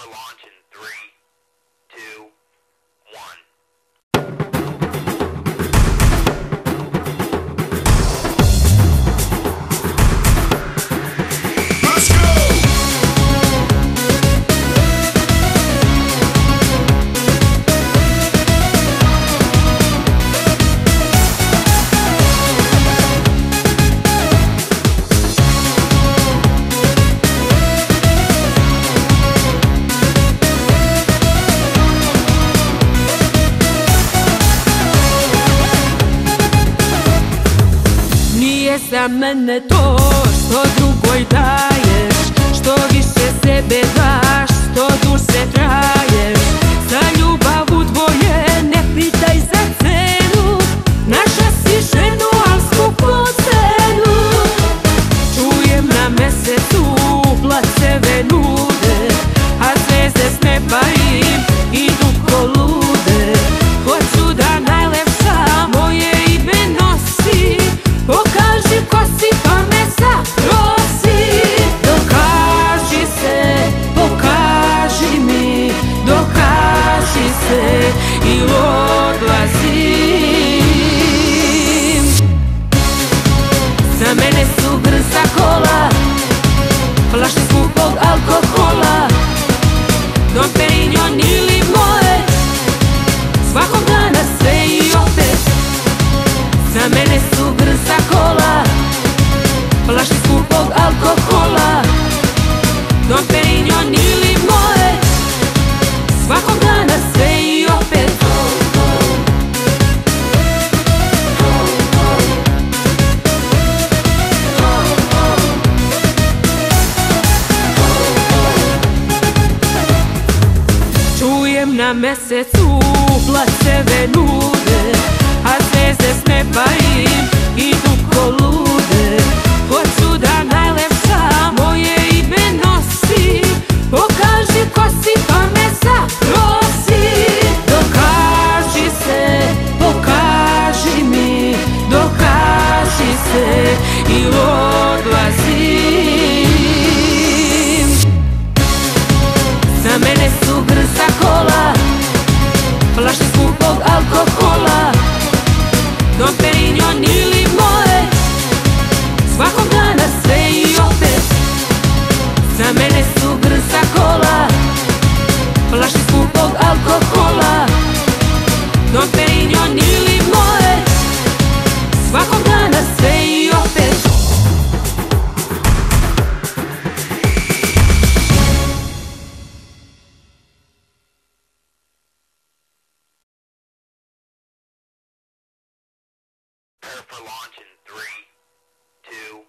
for launch in three, two, Za mene to što drugo alkohola. Don Perignon ili more Svakog dana sve i opet. Čujem na mesecu placeve nude A zvezde s neba i ili more. Svakog dana sve Plaši skupog alkohola. Don Perignon for launch in three, two,